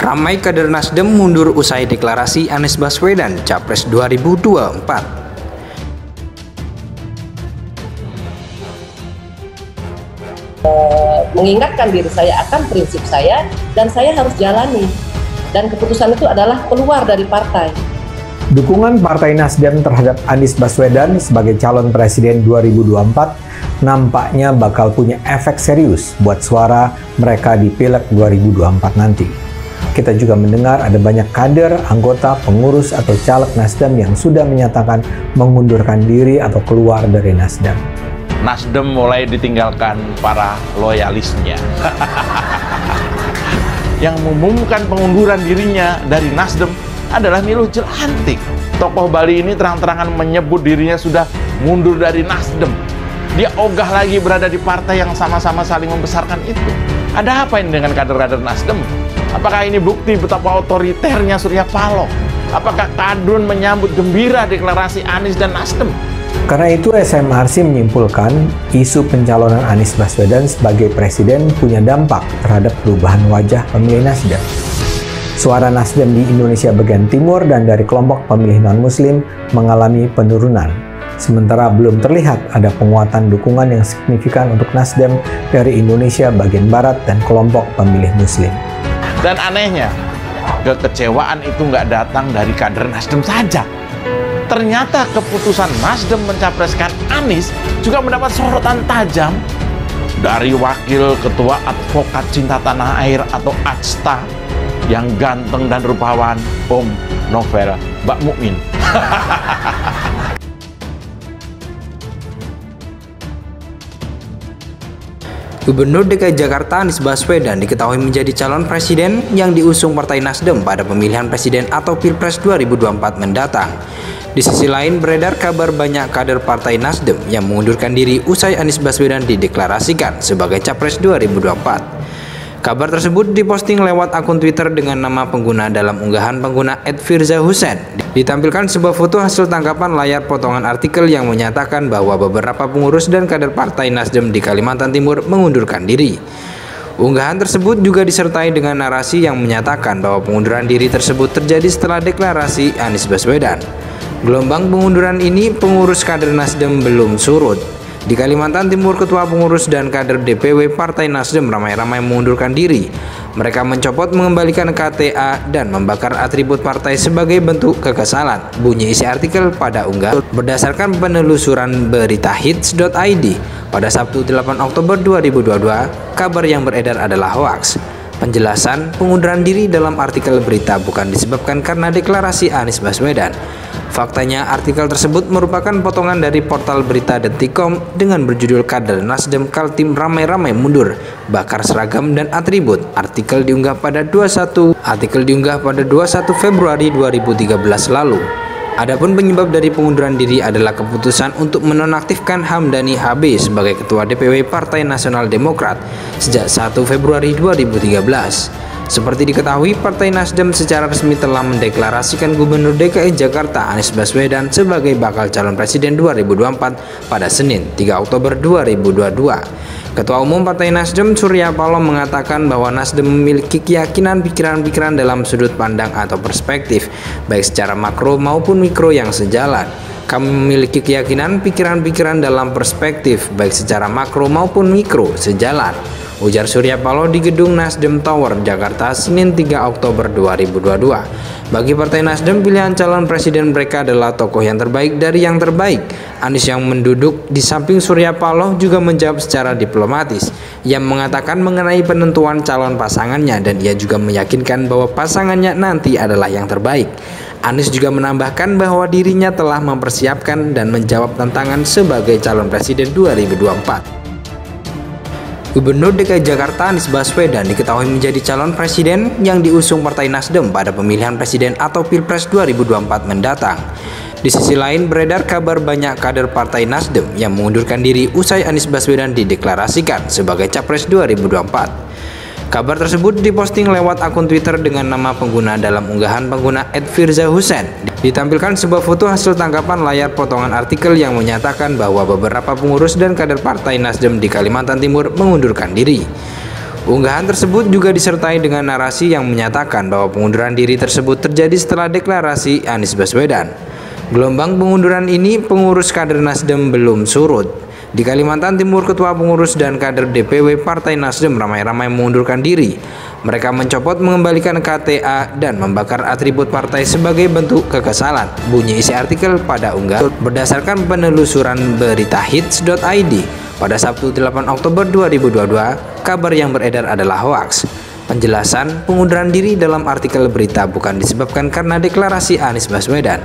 Ramai kader Nasdem mundur usai deklarasi Anies Baswedan Capres 2024. mengingatkan diri saya akan prinsip saya dan saya harus jalani dan keputusan itu adalah keluar dari partai. Dukungan Partai Nasdem terhadap Anies Baswedan sebagai calon presiden 2024 nampaknya bakal punya efek serius buat suara mereka di Pileg 2024 nanti kita juga mendengar ada banyak kader, anggota, pengurus, atau caleg Nasdem yang sudah menyatakan mengundurkan diri atau keluar dari Nasdem. Nasdem mulai ditinggalkan para loyalisnya. yang mengumumkan pengunduran dirinya dari Nasdem adalah Niluh Jelantik. Tokoh Bali ini terang-terangan menyebut dirinya sudah mundur dari Nasdem. Dia ogah lagi berada di partai yang sama-sama saling membesarkan itu. Ada apa ini dengan kader-kader Nasdem? Apakah ini bukti betapa otoriternya Surya Paloh? Apakah Kadrun menyambut gembira deklarasi Anies dan Nasdem? Karena itu SMRC menyimpulkan isu pencalonan Anies Baswedan sebagai presiden punya dampak terhadap perubahan wajah pemilih Nasdem. Suara Nasdem di Indonesia bagian timur dan dari kelompok pemilih non-muslim mengalami penurunan. Sementara belum terlihat ada penguatan dukungan yang signifikan untuk Nasdem dari Indonesia bagian barat dan kelompok pemilih muslim. Dan anehnya, kekecewaan itu nggak datang dari kader Nasdem saja. Ternyata keputusan Nasdem mencapreskan Anies juga mendapat sorotan tajam dari Wakil Ketua Advokat Cinta Tanah Air atau ACTA yang ganteng dan rupawan Om Novel Mbak Mukmin. Gubernur DKI Jakarta Anies Baswedan diketahui menjadi calon presiden yang diusung Partai Nasdem pada pemilihan presiden atau Pilpres 2024 mendatang. Di sisi lain beredar kabar banyak kader Partai Nasdem yang mengundurkan diri usai Anies Baswedan dideklarasikan sebagai Capres 2024. Kabar tersebut diposting lewat akun Twitter dengan nama pengguna dalam unggahan pengguna @firza Hussein. Ditampilkan sebuah foto hasil tangkapan layar potongan artikel yang menyatakan bahwa beberapa pengurus dan kader Partai Nasdem di Kalimantan Timur mengundurkan diri. Unggahan tersebut juga disertai dengan narasi yang menyatakan bahwa pengunduran diri tersebut terjadi setelah deklarasi Anies Baswedan. Gelombang pengunduran ini pengurus kader Nasdem belum surut. Di Kalimantan Timur, ketua pengurus dan kader DPW Partai Nasdem ramai-ramai mengundurkan diri. Mereka mencopot mengembalikan KTA dan membakar atribut partai sebagai bentuk kekesalan. Bunyi isi artikel pada unggahan berdasarkan penelusuran berita hits.id pada Sabtu 8 Oktober 2022, kabar yang beredar adalah hoaks. Penjelasan pengunduran diri dalam artikel berita bukan disebabkan karena deklarasi Anies Baswedan. Faktanya, artikel tersebut merupakan potongan dari portal berita Detikom dengan berjudul Kader Nasdem Kaltim ramai-ramai mundur, bakar seragam dan atribut. Artikel diunggah pada 21 artikel diunggah pada 21 Februari 2013 lalu. Adapun penyebab dari pengunduran diri adalah keputusan untuk menonaktifkan Hamdani HB sebagai Ketua DPW Partai Nasional Demokrat sejak 1 Februari 2013. Seperti diketahui, Partai Nasdem secara resmi telah mendeklarasikan Gubernur DKI Jakarta Anies Baswedan sebagai bakal calon presiden 2024 pada Senin 3 Oktober 2022. Ketua Umum Partai Nasdem Surya Paloh mengatakan bahwa Nasdem memiliki keyakinan pikiran-pikiran dalam sudut pandang atau perspektif, baik secara makro maupun mikro yang sejalan. Kami memiliki keyakinan pikiran-pikiran dalam perspektif, baik secara makro maupun mikro sejalan. Ujar Surya Paloh di Gedung Nasdem Tower, Jakarta, Senin 3 Oktober 2022. Bagi Partai Nasdem, pilihan calon presiden mereka adalah tokoh yang terbaik dari yang terbaik. Anies yang menduduk di samping Surya Paloh juga menjawab secara diplomatis. Yang mengatakan mengenai penentuan calon pasangannya dan ia juga meyakinkan bahwa pasangannya nanti adalah yang terbaik. Anies juga menambahkan bahwa dirinya telah mempersiapkan dan menjawab tantangan sebagai calon presiden 2024. Gubernur DKI Jakarta Anies Baswedan diketahui menjadi calon presiden yang diusung Partai Nasdem pada pemilihan presiden atau Pilpres 2024 mendatang. Di sisi lain beredar kabar banyak kader Partai Nasdem yang mengundurkan diri usai Anies Baswedan dideklarasikan sebagai Capres 2024. Kabar tersebut diposting lewat akun Twitter dengan nama pengguna dalam unggahan pengguna @firza Hussein. Ditampilkan sebuah foto hasil tangkapan layar potongan artikel yang menyatakan bahwa beberapa pengurus dan kader Partai Nasdem di Kalimantan Timur mengundurkan diri. Unggahan tersebut juga disertai dengan narasi yang menyatakan bahwa pengunduran diri tersebut terjadi setelah deklarasi Anies Baswedan. Gelombang pengunduran ini pengurus kader Nasdem belum surut. Di Kalimantan Timur, ketua pengurus dan kader DPW Partai Nasdem ramai-ramai mengundurkan diri. Mereka mencopot mengembalikan KTA dan membakar atribut partai sebagai bentuk kekesalan. Bunyi isi artikel pada unggah berdasarkan penelusuran berita hits.id pada Sabtu 8 Oktober 2022, kabar yang beredar adalah hoaks. Penjelasan pengunduran diri dalam artikel berita bukan disebabkan karena deklarasi Anies Baswedan.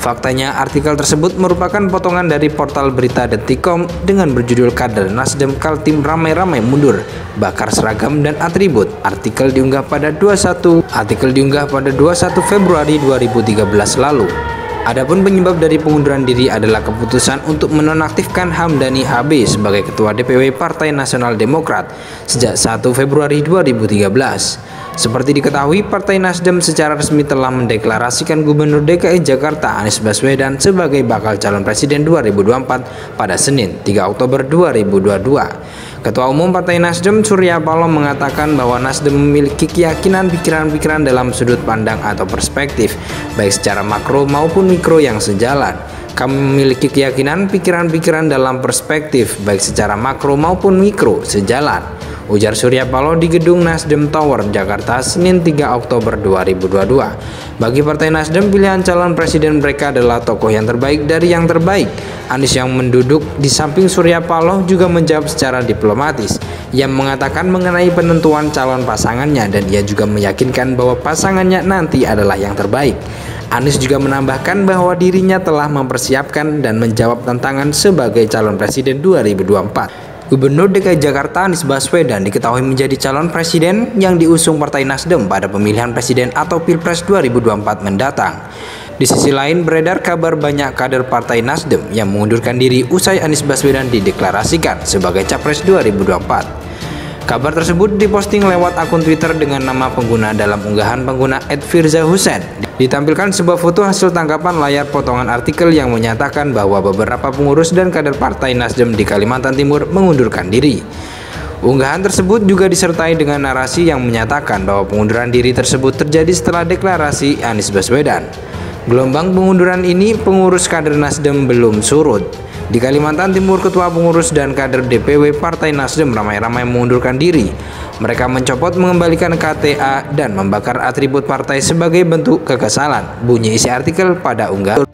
Faktanya, artikel tersebut merupakan potongan dari portal berita Detikom dengan berjudul Kader Nasdem Kaltim ramai-ramai mundur, bakar seragam dan atribut. Artikel diunggah pada 21 artikel diunggah pada 21 Februari 2013 lalu. Adapun penyebab dari pengunduran diri adalah keputusan untuk menonaktifkan Hamdani HB sebagai Ketua DPW Partai Nasional Demokrat sejak 1 Februari 2013. Seperti diketahui, Partai Nasdem secara resmi telah mendeklarasikan Gubernur DKI Jakarta Anies Baswedan sebagai bakal calon presiden 2024 pada Senin 3 Oktober 2022. Ketua Umum Partai Nasdem Surya Paloh mengatakan bahwa Nasdem memiliki keyakinan pikiran-pikiran dalam sudut pandang atau perspektif, baik secara makro maupun mikro yang sejalan. Kami memiliki keyakinan pikiran-pikiran dalam perspektif, baik secara makro maupun mikro, sejalan ujar Surya Paloh di gedung Nasdem Tower, Jakarta, Senin 3 Oktober 2022. Bagi Partai Nasdem, pilihan calon presiden mereka adalah tokoh yang terbaik dari yang terbaik. Anies yang menduduk di samping Surya Paloh juga menjawab secara diplomatis. Ia mengatakan mengenai penentuan calon pasangannya dan ia juga meyakinkan bahwa pasangannya nanti adalah yang terbaik. Anies juga menambahkan bahwa dirinya telah mempersiapkan dan menjawab tantangan sebagai calon presiden 2024. Gubernur DKI Jakarta Anies Baswedan diketahui menjadi calon presiden yang diusung Partai Nasdem pada pemilihan presiden atau Pilpres 2024 mendatang. Di sisi lain beredar kabar banyak kader Partai Nasdem yang mengundurkan diri usai Anies Baswedan dideklarasikan sebagai Capres 2024. Kabar tersebut diposting lewat akun Twitter dengan nama pengguna dalam unggahan pengguna @firza Hussein. Ditampilkan sebuah foto hasil tangkapan layar potongan artikel yang menyatakan bahwa beberapa pengurus dan kader Partai Nasdem di Kalimantan Timur mengundurkan diri. Unggahan tersebut juga disertai dengan narasi yang menyatakan bahwa pengunduran diri tersebut terjadi setelah deklarasi Anies Baswedan. Gelombang pengunduran ini pengurus kader Nasdem belum surut. Di Kalimantan Timur, ketua pengurus dan kader DPW Partai Nasdem ramai-ramai mengundurkan diri. Mereka mencopot mengembalikan KTA dan membakar atribut partai sebagai bentuk kekesalan. Bunyi isi artikel pada unggahan.